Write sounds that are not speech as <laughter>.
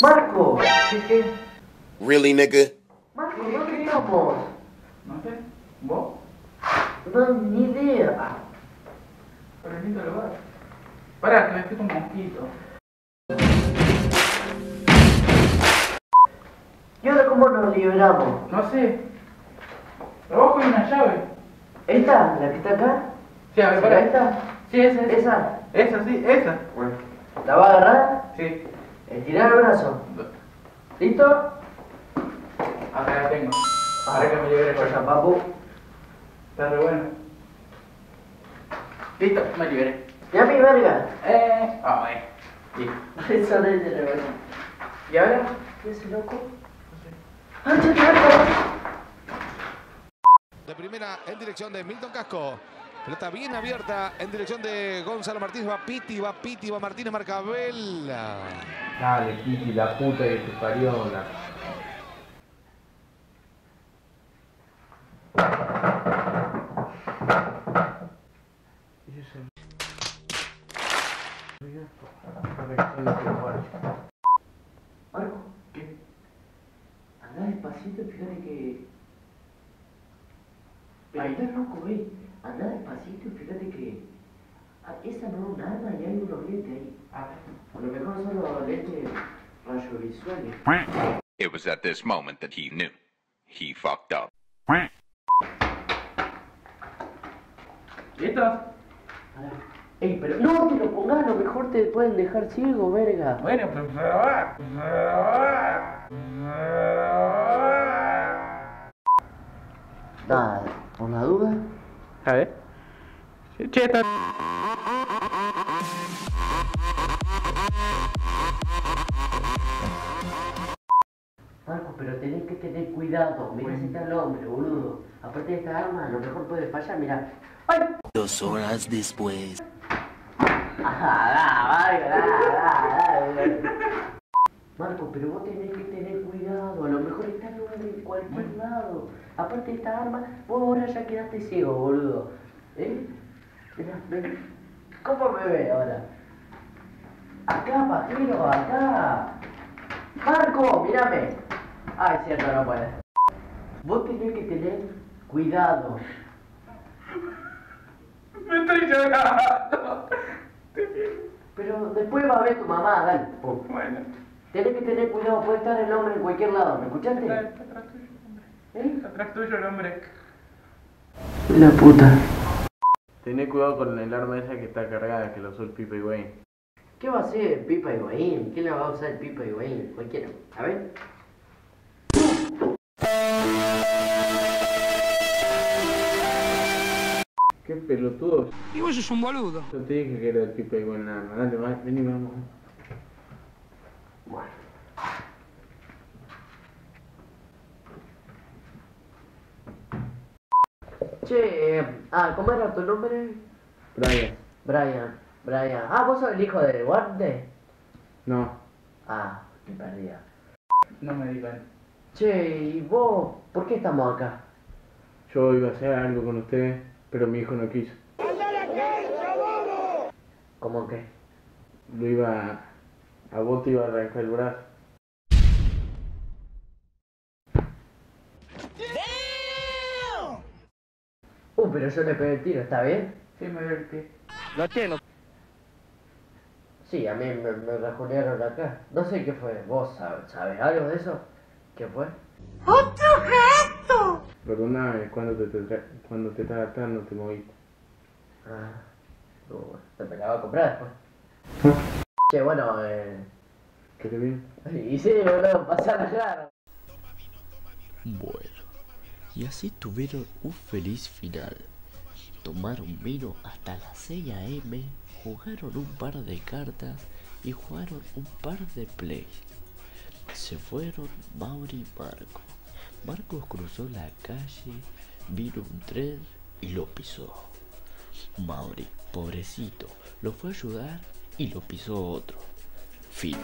Marco, ¿qué qué? Really, nigga? Marco, ¿dónde estamos? No sé. ¿Vos? No, ni idea. Pero lindo lugar. Pará, que me pica un mosquito. ¿Y ahora cómo nos liberamos? No sé. Abajo hay una llave. ¿Esta? ¿La que está acá? Sí, a ver, ¿Será pará. esta? Sí, esa, esa. ¿Esa? Esa, sí, esa. Bueno. ¿La va a agarrar? Sí. Estirar el brazo. ¿Listo? Acá la tengo. Ahora que me con Cosa, ella. papu. Está re bueno. Listo, me liberé. ¿Y a mi verga? Eh. Ah, bueno. Listo. <laughs> Eso no es de la verga. ¿Y ahora? ¿Qué es ese loco? ¡Ay, che, Marco! De primera en dirección de Milton Casco. Pelota bien abierta en dirección de Gonzalo Martínez. Va Piti, va Piti, va Martínez, marca Vela. Dale, Kiki, la puta que te parió. La... Marco, ¿qué? Andá despacito, fíjate que. Pero Ahí. estás loco, güey. Despacito, fíjate que. esa no arma y hay unos lentes ahí. A lo mejor son los lentes rayovisuales. It was at this moment that he knew. He fucked up. ¿Listo? Pará. Ey, pero no te lo pongas, a lo mejor te pueden dejar ciego, verga. Bueno, pues se va. Se va. Nada, por la duda. A ver. Che, está. Marco, pero tenés que tener cuidado. Mira si está el hombre, boludo. Aparte de esta arma, a lo mejor puede fallar, mira. ¡Ay! Dos horas después. Da, da, da. Marco, pero vos tenés que tener cuidado. A lo mejor está el hombre en cualquier lado. Aparte de esta arma, vos ahora ya quedaste ciego, boludo. ¿Eh? ¿Cómo me ve ahora? Acá, pajero, acá. Marco, mírame. Ay, cierto, no puede. Vos tenés que tener cuidado. Me estoy llorando. Pero después va a ver tu mamá, dale. Bueno. Tenés que tener cuidado, puede estar el hombre en cualquier lado, ¿me escuchaste? está atrás tuyo, hombre. ¿Eh? Está atrás tuyo el hombre. La puta. Tené cuidado con el arma esa que está cargada, que lo usó el Pipa y Wayne. ¿Qué va a hacer el Pipa Higuaín? ¿Quién le va a usar el Pipa Higuaín? Cualquiera. A ver. Qué pelotudo. Y vos sos un boludo. Yo te dije que era el Pipa y Wayne nada más. Dale, vení, vamos. Bueno. Che, eh, ah, ¿cómo era tu nombre? Brian. Brian. Brian. Ah, ¿vos sos el hijo de Duarte? No. Ah, me perdía. No me digan. Che, ¿y vos? ¿Por qué estamos acá? Yo iba a hacer algo con ustedes, pero mi hijo no quiso. ¿Cómo que? Lo iba a... A vos te iba a arrancar el brazo. Pero yo le pegué el tiro, ¿está bien? Sí, me duele el pie. Lo tiene. Sí, a mí me, me rajunearon acá. No sé qué fue. ¿Vos sabes, sabes algo de eso? ¿Qué fue? Perdóname, cuando te, te, cuando te estaba no te moviste. Ah, uh, bueno, me la va a comprar después. che, bueno, eh... ¿Qué bien? <laughs> Y sí, boludo, pasar la cara. Bueno, y así tuvieron un feliz final. Tomaron vino hasta las 6 a.m., jugaron un par de cartas y jugaron un par de plays. Se fueron Mauri y Marco. Marcos cruzó la calle, vino un tren y lo pisó. Mauri, pobrecito, lo fue a ayudar y lo pisó otro. Fin.